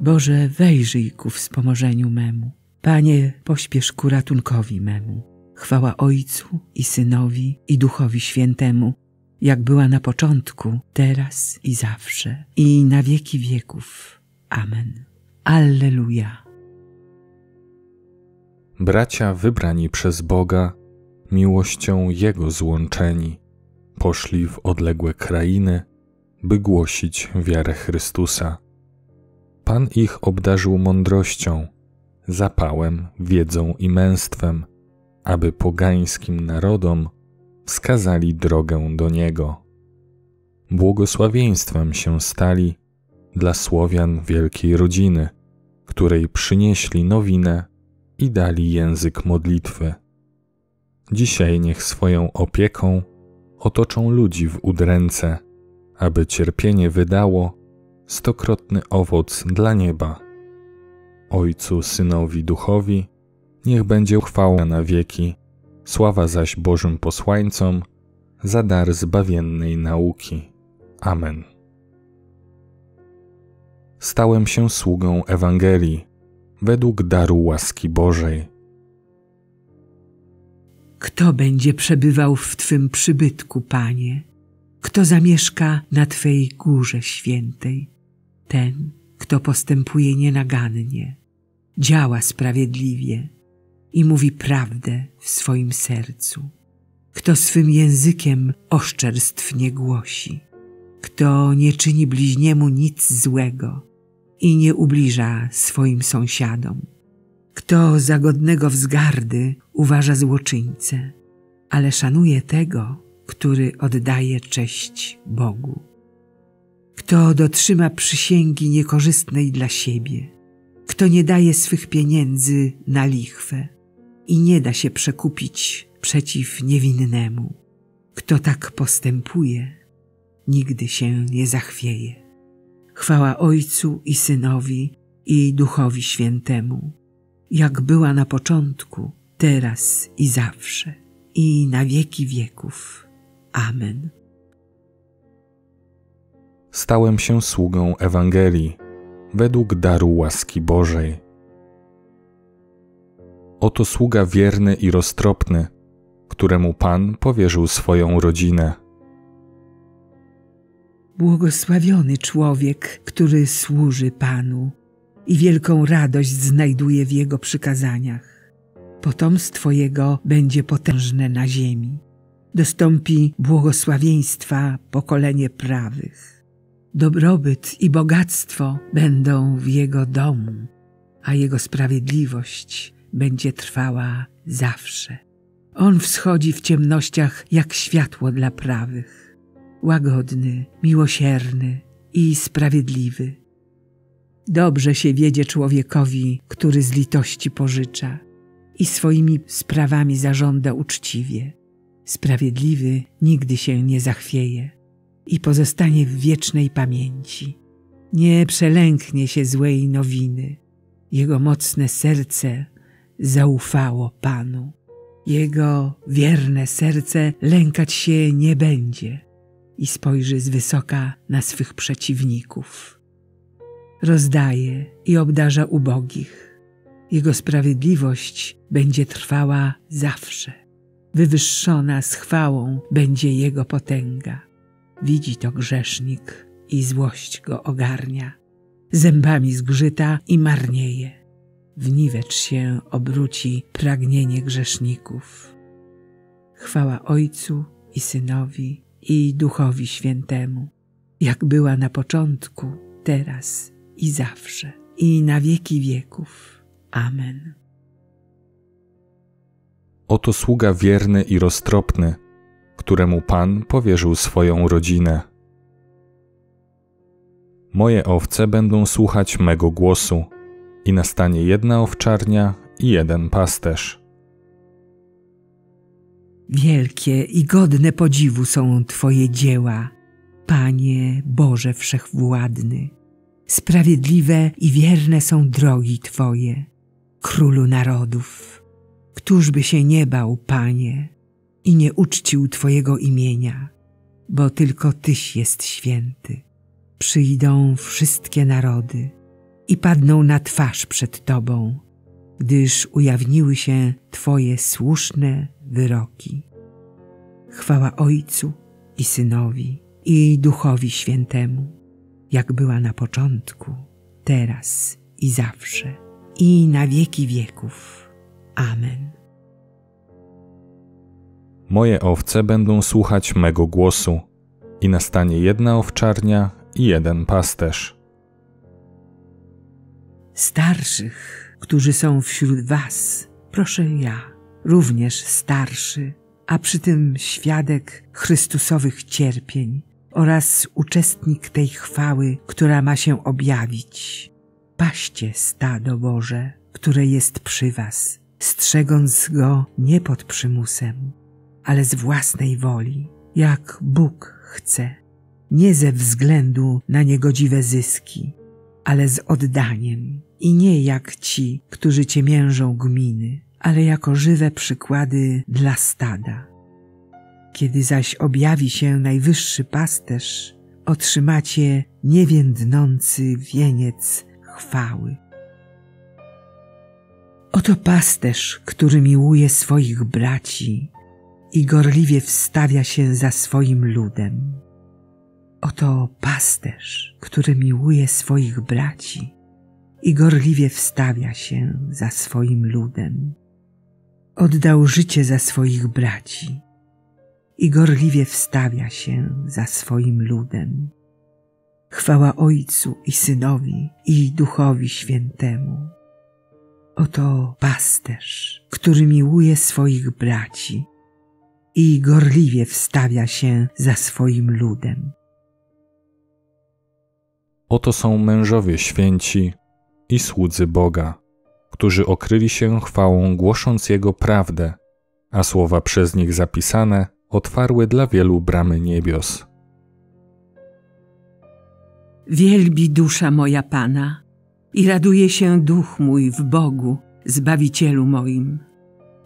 Boże, wejrzyj ku wspomożeniu memu. Panie, pośpiesz ku ratunkowi memu. Chwała Ojcu i Synowi i Duchowi Świętemu, jak była na początku, teraz i zawsze, i na wieki wieków. Amen. Alleluja. Bracia wybrani przez Boga, miłością Jego złączeni, poszli w odległe krainy, by głosić wiarę Chrystusa. Pan ich obdarzył mądrością, zapałem, wiedzą i męstwem, aby pogańskim narodom wskazali drogę do Niego. Błogosławieństwem się stali dla Słowian wielkiej rodziny, której przynieśli nowinę i dali język modlitwy. Dzisiaj niech swoją opieką otoczą ludzi w udręce, aby cierpienie wydało stokrotny owoc dla nieba. Ojcu, Synowi, Duchowi, niech będzie chwała na wieki, sława zaś Bożym posłańcom za dar zbawiennej nauki. Amen. Stałem się sługą Ewangelii według daru łaski Bożej. Kto będzie przebywał w Twym przybytku, Panie? Kto zamieszka na Twej górze świętej? Ten, kto postępuje nienagannie, działa sprawiedliwie i mówi prawdę w swoim sercu. Kto swym językiem oszczerstw nie głosi, kto nie czyni bliźniemu nic złego i nie ubliża swoim sąsiadom, kto za godnego wzgardy uważa złoczyńcę, ale szanuje tego, który oddaje cześć Bogu. Kto dotrzyma przysięgi niekorzystnej dla siebie, kto nie daje swych pieniędzy na lichwę i nie da się przekupić przeciw niewinnemu, kto tak postępuje, nigdy się nie zachwieje. Chwała Ojcu i Synowi i Duchowi Świętemu, jak była na początku, teraz i zawsze, i na wieki wieków. Amen. Stałem się sługą Ewangelii według daru łaski Bożej. Oto sługa wierny i roztropny, któremu Pan powierzył swoją rodzinę. Błogosławiony człowiek, który służy Panu i wielką radość znajduje w Jego przykazaniach. Potomstwo Jego będzie potężne na ziemi. Dostąpi błogosławieństwa pokolenie prawych. Dobrobyt i bogactwo będą w Jego domu, a Jego sprawiedliwość będzie trwała zawsze. On wschodzi w ciemnościach jak światło dla prawych, łagodny, miłosierny i sprawiedliwy. Dobrze się wiedzie człowiekowi, który z litości pożycza i swoimi sprawami zażąda uczciwie. Sprawiedliwy nigdy się nie zachwieje i pozostanie w wiecznej pamięci. Nie przelęknie się złej nowiny. Jego mocne serce zaufało Panu. Jego wierne serce lękać się nie będzie i spojrzy z wysoka na swych przeciwników. Rozdaje i obdarza ubogich. Jego sprawiedliwość będzie trwała zawsze. Wywyższona z chwałą będzie Jego potęga. Widzi to grzesznik i złość go ogarnia. Zębami zgrzyta i marnieje w niwecz się obróci pragnienie grzeszników. Chwała Ojcu i Synowi i Duchowi Świętemu, jak była na początku, teraz i zawsze, i na wieki wieków. Amen. Oto sługa wierny i roztropny, któremu Pan powierzył swoją rodzinę. Moje owce będą słuchać mego głosu i nastanie jedna owczarnia i jeden pasterz. Wielkie i godne podziwu są Twoje dzieła, Panie Boże Wszechwładny. Sprawiedliwe i wierne są drogi Twoje, Królu narodów. Któż by się nie bał, Panie, i nie uczcił Twojego imienia, bo tylko Tyś jest święty. Przyjdą wszystkie narody i padną na twarz przed Tobą, gdyż ujawniły się Twoje słuszne wyroki. Chwała Ojcu i Synowi i Duchowi Świętemu, jak była na początku, teraz i zawsze, i na wieki wieków. Amen. Moje owce będą słuchać mego głosu, i nastanie jedna owczarnia i jeden pasterz. Starszych, którzy są wśród Was, proszę ja, również starszy, a przy tym świadek Chrystusowych cierpień oraz uczestnik tej chwały, która ma się objawić. Paście stado Boże, które jest przy Was, strzegąc go nie pod przymusem, ale z własnej woli, jak Bóg chce, nie ze względu na niegodziwe zyski, ale z oddaniem i nie jak ci, którzy cię miężą gminy, ale jako żywe przykłady dla stada. Kiedy zaś objawi się najwyższy pasterz, otrzymacie niewiędnący wieniec chwały. Oto pasterz, który miłuje swoich braci i gorliwie wstawia się za swoim ludem. Oto pasterz, który miłuje swoich braci i gorliwie wstawia się za swoim ludem. Oddał życie za swoich braci i gorliwie wstawia się za swoim ludem. Chwała Ojcu i Synowi i Duchowi Świętemu. Oto pasterz, który miłuje swoich braci i gorliwie wstawia się za swoim ludem. Oto są mężowie święci i słudzy Boga, którzy okryli się chwałą, głosząc Jego prawdę, a słowa przez nich zapisane otwarły dla wielu bramy niebios. Wielbi dusza moja Pana i raduje się duch mój w Bogu, Zbawicielu moim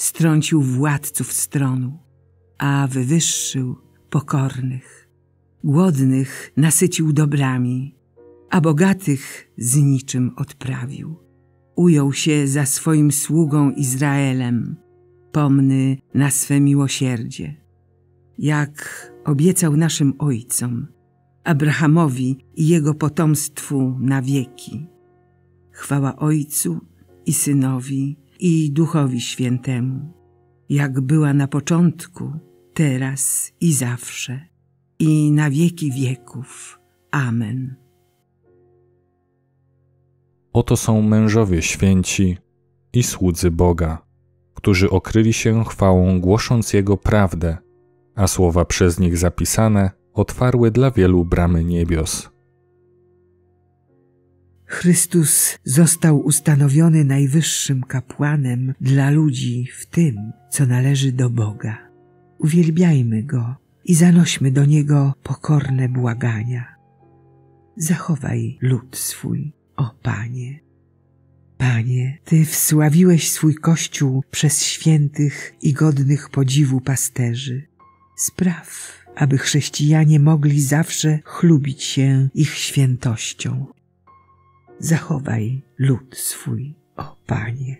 strącił władców stronu, a wywyższył pokornych. Głodnych nasycił dobrami, a bogatych z niczym odprawił. Ujął się za swoim sługą Izraelem, pomny na swe miłosierdzie. Jak obiecał naszym ojcom, Abrahamowi i jego potomstwu na wieki. Chwała Ojcu i Synowi i Duchowi Świętemu, jak była na początku, teraz i zawsze, i na wieki wieków. Amen. Oto są mężowie święci i słudzy Boga, którzy okryli się chwałą, głosząc Jego prawdę, a słowa przez nich zapisane otwarły dla wielu bramy niebios. Chrystus został ustanowiony najwyższym kapłanem dla ludzi w tym, co należy do Boga. Uwielbiajmy Go i zanośmy do Niego pokorne błagania. Zachowaj lud swój, o Panie. Panie, Ty wsławiłeś swój Kościół przez świętych i godnych podziwu pasterzy. Spraw, aby chrześcijanie mogli zawsze chlubić się ich świętością zachowaj lud swój, o Panie.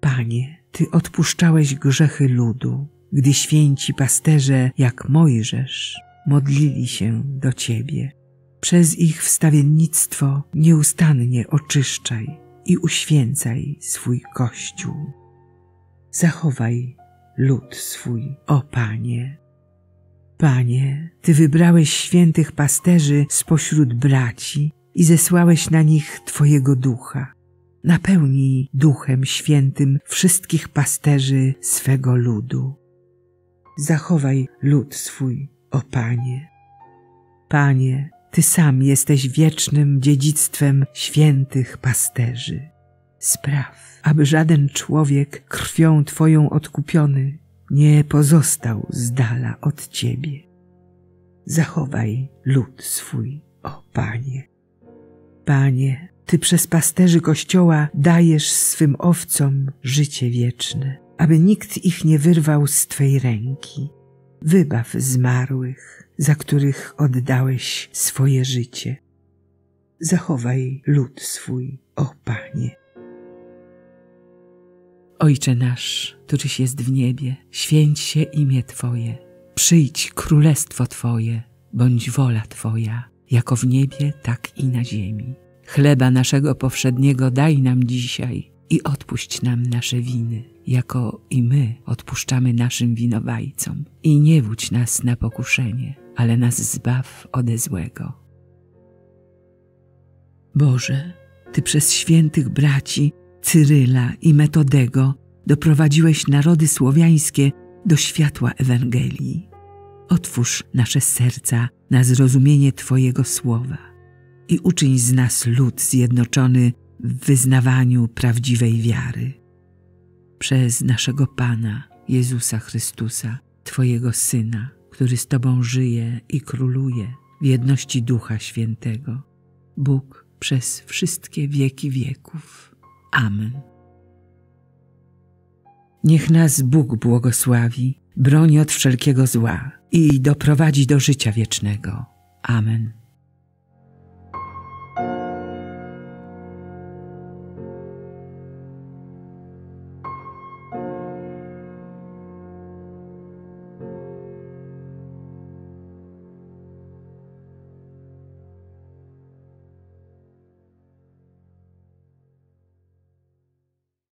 Panie, Ty odpuszczałeś grzechy ludu, gdy święci pasterze, jak Mojżesz, modlili się do Ciebie. Przez ich wstawiennictwo nieustannie oczyszczaj i uświęcaj swój Kościół. Zachowaj lud swój, o Panie. Panie, Ty wybrałeś świętych pasterzy spośród braci i zesłałeś na nich Twojego ducha. Napełnij duchem świętym wszystkich pasterzy swego ludu. Zachowaj lud swój, o Panie. Panie, Ty sam jesteś wiecznym dziedzictwem świętych pasterzy. Spraw, aby żaden człowiek krwią Twoją odkupiony nie pozostał z dala od Ciebie. Zachowaj lud swój, o Panie. Panie, Ty przez pasterzy Kościoła dajesz swym owcom życie wieczne, aby nikt ich nie wyrwał z Twej ręki. Wybaw zmarłych, za których oddałeś swoje życie. Zachowaj lud swój, o Panie. Ojcze nasz, któryś jest w niebie, święć się imię Twoje. Przyjdź królestwo Twoje, bądź wola Twoja, jako w niebie, tak i na ziemi. Chleba naszego powszedniego daj nam dzisiaj i odpuść nam nasze winy, jako i my odpuszczamy naszym winowajcom. I nie wódź nas na pokuszenie, ale nas zbaw ode złego. Boże, Ty przez świętych braci Cyryla i Metodego doprowadziłeś narody słowiańskie do światła Ewangelii. Otwórz nasze serca na zrozumienie Twojego słowa i uczyń z nas lud zjednoczony w wyznawaniu prawdziwej wiary. Przez naszego Pana, Jezusa Chrystusa, Twojego Syna, który z Tobą żyje i króluje w jedności Ducha Świętego, Bóg przez wszystkie wieki wieków. Amen. Niech nas Bóg błogosławi, broni od wszelkiego zła i doprowadzi do życia wiecznego. Amen.